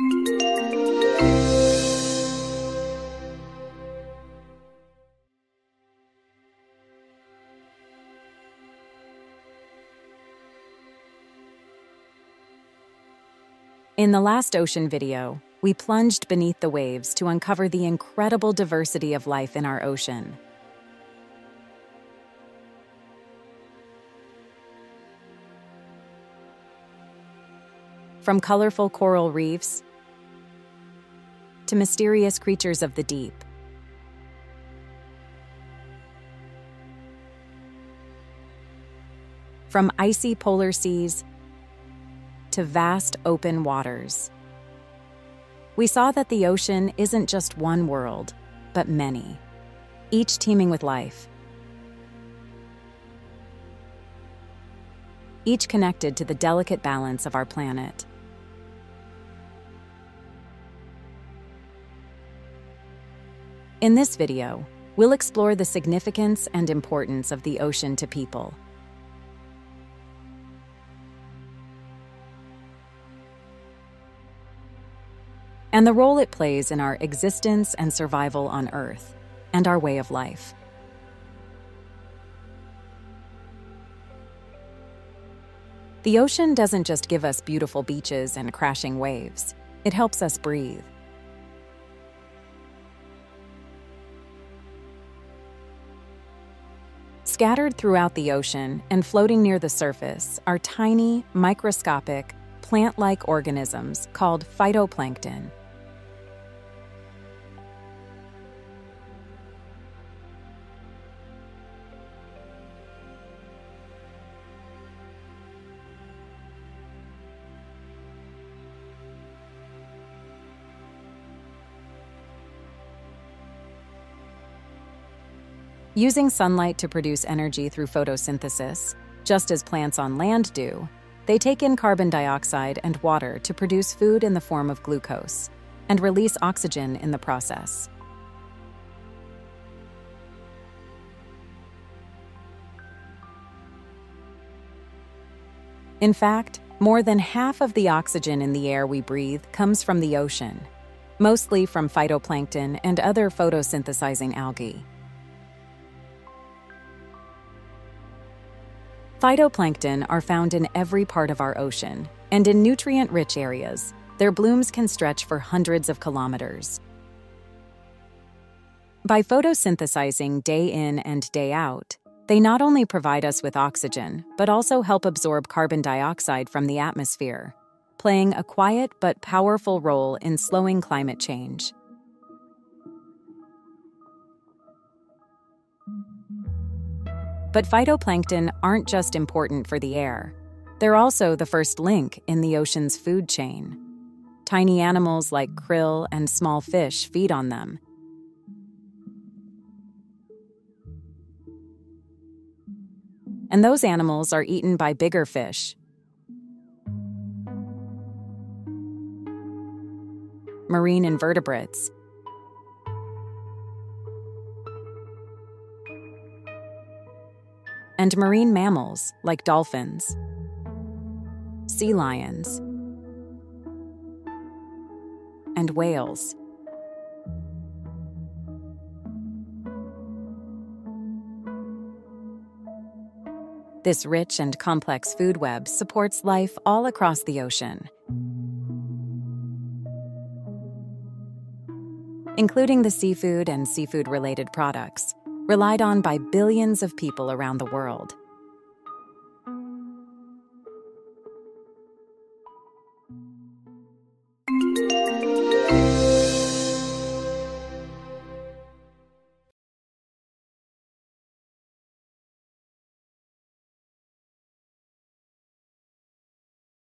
In the last ocean video, we plunged beneath the waves to uncover the incredible diversity of life in our ocean. From colorful coral reefs to mysterious creatures of the deep. From icy polar seas to vast open waters. We saw that the ocean isn't just one world, but many, each teeming with life. Each connected to the delicate balance of our planet. In this video, we'll explore the significance and importance of the ocean to people. and the role it plays in our existence and survival on Earth, and our way of life. The ocean doesn't just give us beautiful beaches and crashing waves, it helps us breathe. Scattered throughout the ocean and floating near the surface are tiny, microscopic, plant like organisms called phytoplankton. Using sunlight to produce energy through photosynthesis, just as plants on land do, they take in carbon dioxide and water to produce food in the form of glucose and release oxygen in the process. In fact, more than half of the oxygen in the air we breathe comes from the ocean, mostly from phytoplankton and other photosynthesizing algae. Phytoplankton are found in every part of our ocean, and in nutrient rich areas, their blooms can stretch for hundreds of kilometers. By photosynthesizing day in and day out, they not only provide us with oxygen, but also help absorb carbon dioxide from the atmosphere, playing a quiet but powerful role in slowing climate change. But phytoplankton aren't just important for the air. They're also the first link in the ocean's food chain. Tiny animals like krill and small fish feed on them. And those animals are eaten by bigger fish. Marine invertebrates, and marine mammals like dolphins, sea lions, and whales. This rich and complex food web supports life all across the ocean, including the seafood and seafood related products relied on by billions of people around the world.